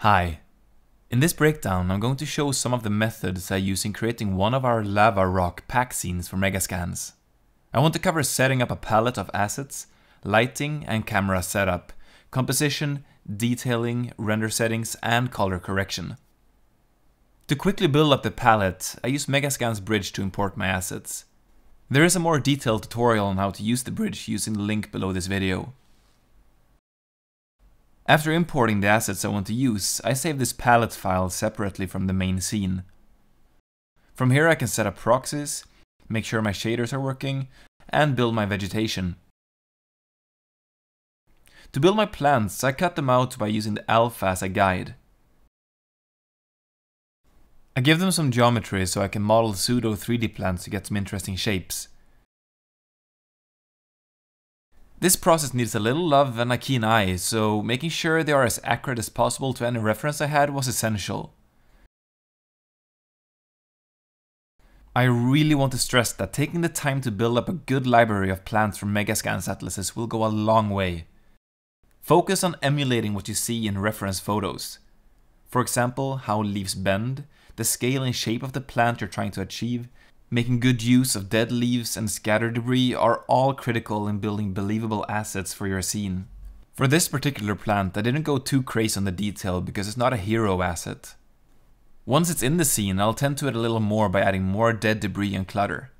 Hi. In this breakdown I'm going to show some of the methods I use in creating one of our lava rock pack scenes for Megascans. I want to cover setting up a palette of assets, lighting and camera setup, composition, detailing, render settings and color correction. To quickly build up the palette, I use Megascans Bridge to import my assets. There is a more detailed tutorial on how to use the bridge using the link below this video. After importing the assets I want to use, I save this palette file separately from the main scene. From here I can set up proxies, make sure my shaders are working, and build my vegetation. To build my plants, I cut them out by using the alpha as a guide. I give them some geometry so I can model pseudo 3D plants to get some interesting shapes. This process needs a little love and a keen eye, so making sure they are as accurate as possible to any reference I had was essential. I really want to stress that taking the time to build up a good library of plants from Megascans atlases will go a long way. Focus on emulating what you see in reference photos. For example, how leaves bend, the scale and shape of the plant you're trying to achieve, Making good use of dead leaves and scattered debris are all critical in building believable assets for your scene. For this particular plant, I didn't go too crazy on the detail because it's not a hero asset. Once it's in the scene, I'll tend to it a little more by adding more dead debris and clutter.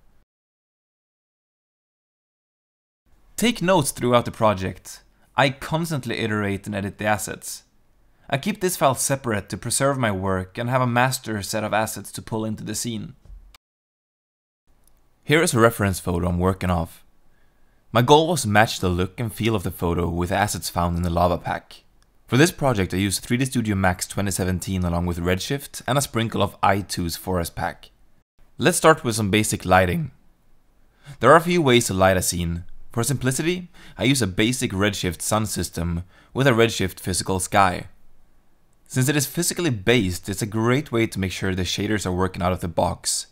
Take notes throughout the project. I constantly iterate and edit the assets. I keep this file separate to preserve my work and have a master set of assets to pull into the scene. Here is a reference photo I'm working off. My goal was to match the look and feel of the photo with assets found in the lava pack. For this project I used 3D Studio Max 2017 along with Redshift and a sprinkle of iToo's Forest Pack. Let's start with some basic lighting. There are a few ways to light a scene. For simplicity, I use a basic Redshift sun system with a Redshift physical sky. Since it is physically based, it's a great way to make sure the shaders are working out of the box.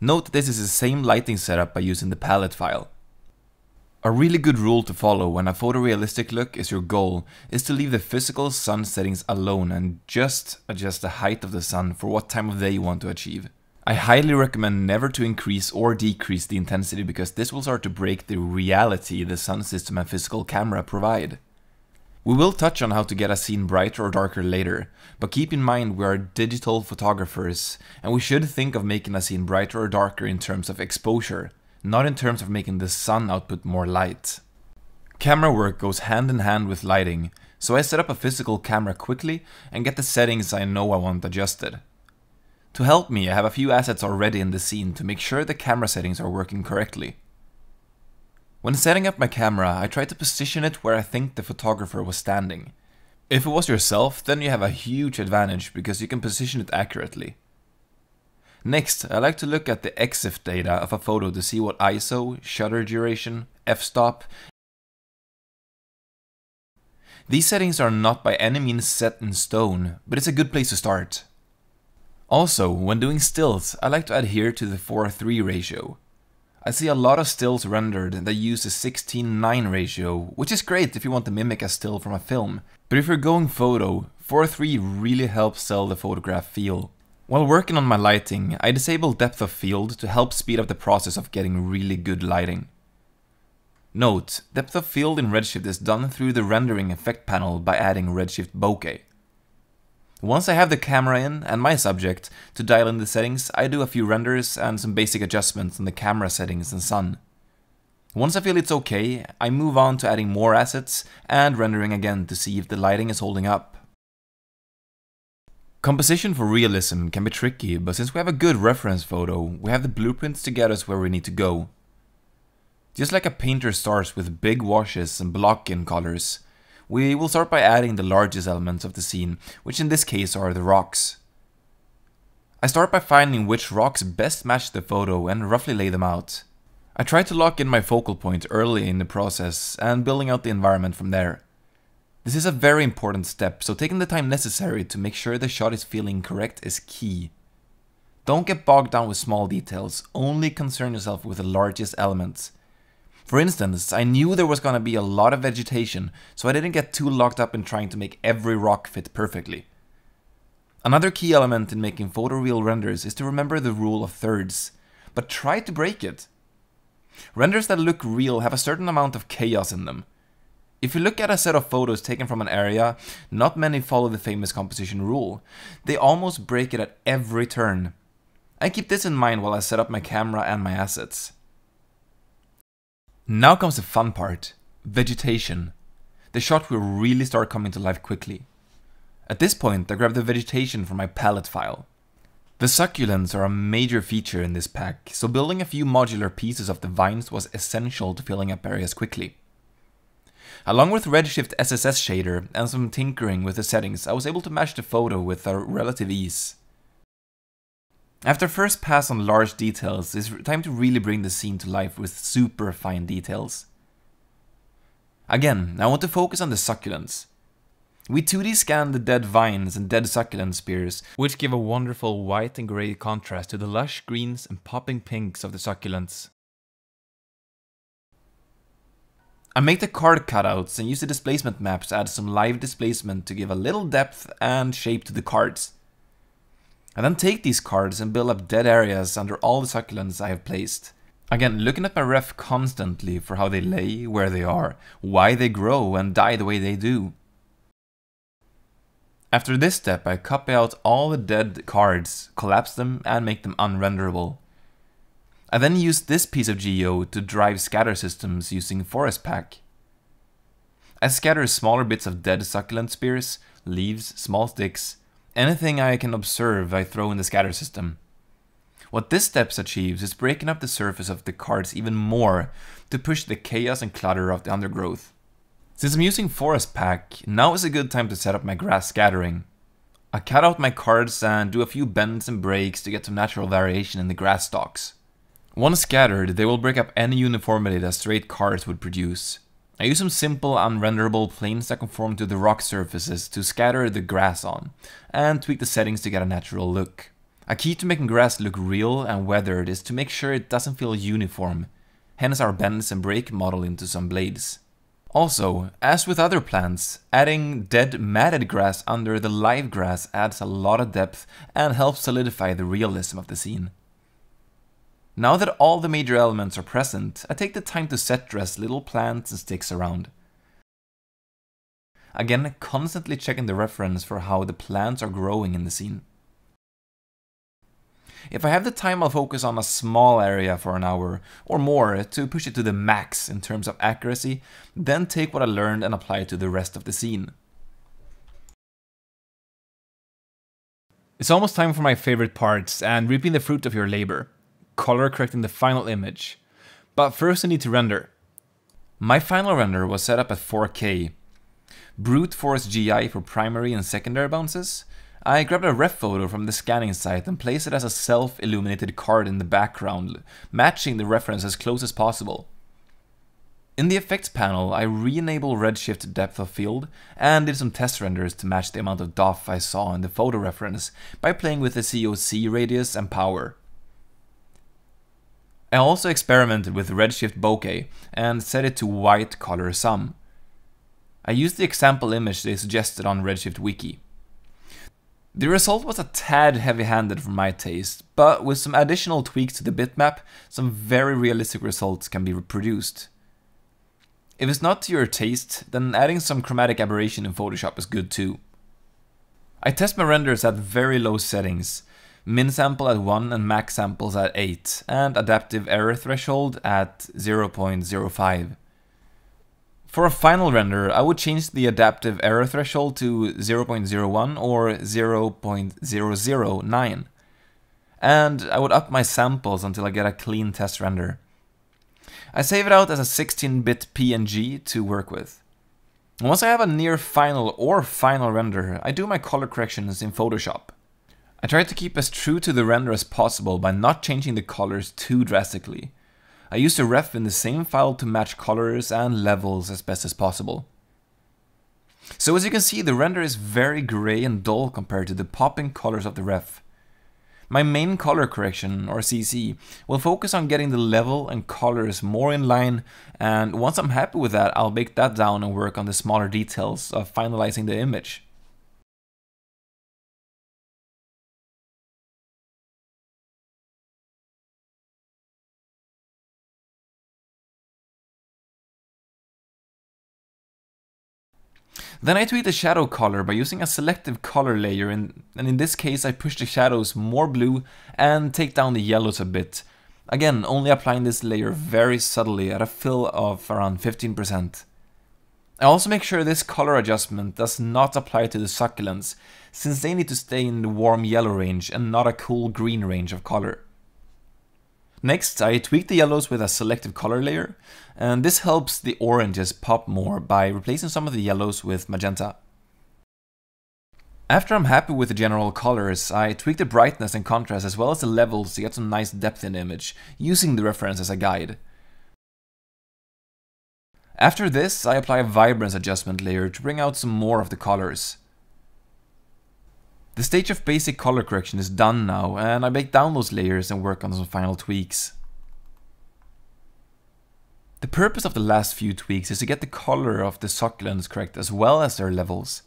Note this is the same lighting setup by using the palette file. A really good rule to follow when a photorealistic look is your goal is to leave the physical sun settings alone and just adjust the height of the sun for what time of day you want to achieve. I highly recommend never to increase or decrease the intensity because this will start to break the reality the sun system and physical camera provide. We will touch on how to get a scene brighter or darker later, but keep in mind we are digital photographers and we should think of making a scene brighter or darker in terms of exposure, not in terms of making the sun output more light. Camera work goes hand in hand with lighting, so I set up a physical camera quickly and get the settings I know I want adjusted. To help me, I have a few assets already in the scene to make sure the camera settings are working correctly. When setting up my camera, I try to position it where I think the photographer was standing. If it was yourself, then you have a huge advantage because you can position it accurately. Next, I like to look at the EXIF data of a photo to see what ISO, shutter duration, f-stop. These settings are not by any means set in stone, but it's a good place to start. Also, when doing stills, I like to adhere to the 4-3 ratio. I see a lot of stills rendered that use a 16-9 ratio, which is great if you want to mimic a still from a film, but if you're going photo, 4.3 really helps sell the photograph feel. While working on my lighting, I disable depth of field to help speed up the process of getting really good lighting. Note, depth of field in Redshift is done through the rendering effect panel by adding Redshift bokeh. Once I have the camera in and my subject to dial in the settings, I do a few renders and some basic adjustments on the camera settings and sun. Once I feel it's okay, I move on to adding more assets and rendering again to see if the lighting is holding up. Composition for realism can be tricky, but since we have a good reference photo, we have the blueprints to get us where we need to go. Just like a painter starts with big washes and block in colors, we will start by adding the largest elements of the scene, which in this case are the rocks. I start by finding which rocks best match the photo and roughly lay them out. I try to lock in my focal point early in the process and building out the environment from there. This is a very important step, so taking the time necessary to make sure the shot is feeling correct is key. Don't get bogged down with small details, only concern yourself with the largest elements. For instance, I knew there was gonna be a lot of vegetation, so I didn't get too locked up in trying to make every rock fit perfectly. Another key element in making photoreal renders is to remember the rule of thirds, but try to break it. Renders that look real have a certain amount of chaos in them. If you look at a set of photos taken from an area, not many follow the famous composition rule. They almost break it at every turn. I keep this in mind while I set up my camera and my assets. Now comes the fun part, vegetation. The shot will really start coming to life quickly. At this point, I grab the vegetation from my palette file. The succulents are a major feature in this pack, so building a few modular pieces of the vines was essential to filling up areas quickly. Along with Redshift SSS shader and some tinkering with the settings, I was able to match the photo with a relative ease. After first pass on large details, it's time to really bring the scene to life with super fine details. Again, I want to focus on the succulents. We 2D scan the dead vines and dead succulent spears, which give a wonderful white and grey contrast to the lush greens and popping pinks of the succulents. I make the card cutouts and use the displacement maps to add some live displacement to give a little depth and shape to the cards. I then take these cards and build up dead areas under all the succulents I have placed. Again, looking at my ref constantly for how they lay, where they are, why they grow and die the way they do. After this step, I copy out all the dead cards, collapse them, and make them unrenderable. I then use this piece of geo to drive scatter systems using Forest Pack. I scatter smaller bits of dead succulent spears, leaves, small sticks, anything I can observe I throw in the scatter system. What this step achieves is breaking up the surface of the cards even more to push the chaos and clutter of the undergrowth. Since I'm using Forest Pack, now is a good time to set up my grass scattering. I cut out my cards and do a few bends and breaks to get some natural variation in the grass stalks. Once scattered, they will break up any uniformity that straight cards would produce. I use some simple unrenderable planes that conform to the rock surfaces to scatter the grass on, and tweak the settings to get a natural look. A key to making grass look real and weathered is to make sure it doesn't feel uniform, hence our bends and break model into some blades. Also, as with other plants, adding dead matted grass under the live grass adds a lot of depth and helps solidify the realism of the scene. Now that all the major elements are present, I take the time to set dress little plants and sticks around. Again, constantly checking the reference for how the plants are growing in the scene. If I have the time, I'll focus on a small area for an hour or more to push it to the max in terms of accuracy, then take what I learned and apply it to the rest of the scene. It's almost time for my favorite parts and reaping the fruit of your labor. Color correcting the final image. But first I need to render. My final render was set up at 4K. Brute Force GI for primary and secondary bounces, I grabbed a ref photo from the scanning site and placed it as a self-illuminated card in the background, matching the reference as close as possible. In the effects panel, I re-enable redshift depth of field and did some test renders to match the amount of DOF I saw in the photo reference by playing with the COC radius and power. I also experimented with redshift bokeh and set it to white color sum. I used the example image they suggested on Redshift Wiki. The result was a tad heavy-handed for my taste, but with some additional tweaks to the bitmap, some very realistic results can be reproduced. If it's not to your taste, then adding some chromatic aberration in Photoshop is good too. I test my renders at very low settings, min sample at 1 and max samples at 8, and adaptive error threshold at 0.05. For a final render, I would change the adaptive error threshold to 0.01 or 0.009. And I would up my samples until I get a clean test render. I save it out as a 16-bit PNG to work with. Once I have a near final or final render, I do my color corrections in Photoshop. I tried to keep as true to the render as possible by not changing the colors too drastically. I used a ref in the same file to match colors and levels as best as possible. So as you can see, the render is very grey and dull compared to the popping colors of the ref. My main color correction, or CC, will focus on getting the level and colors more in line and once I'm happy with that I'll bake that down and work on the smaller details of finalizing the image. Then I tweak the shadow color by using a selective color layer and, and in this case I push the shadows more blue and take down the yellows a bit. Again, only applying this layer very subtly at a fill of around 15%. I also make sure this color adjustment does not apply to the succulents, since they need to stay in the warm yellow range and not a cool green range of color. Next, I tweak the yellows with a selective color layer, and this helps the oranges pop more by replacing some of the yellows with magenta. After I'm happy with the general colors, I tweak the brightness and contrast as well as the levels to get some nice depth in the image, using the reference as a guide. After this, I apply a vibrance adjustment layer to bring out some more of the colors. The stage of basic color correction is done now, and I bake down those layers and work on some final tweaks. The purpose of the last few tweaks is to get the color of the succulents correct as well as their levels.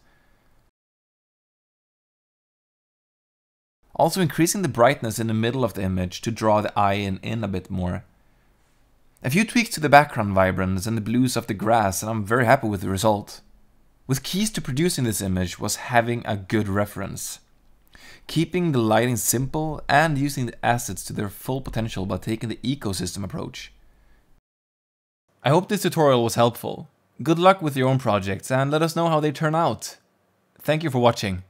Also increasing the brightness in the middle of the image to draw the eye in, in a bit more. A few tweaks to the background vibrance and the blues of the grass and I'm very happy with the result. With keys to producing this image was having a good reference. Keeping the lighting simple and using the assets to their full potential by taking the ecosystem approach. I hope this tutorial was helpful. Good luck with your own projects and let us know how they turn out. Thank you for watching.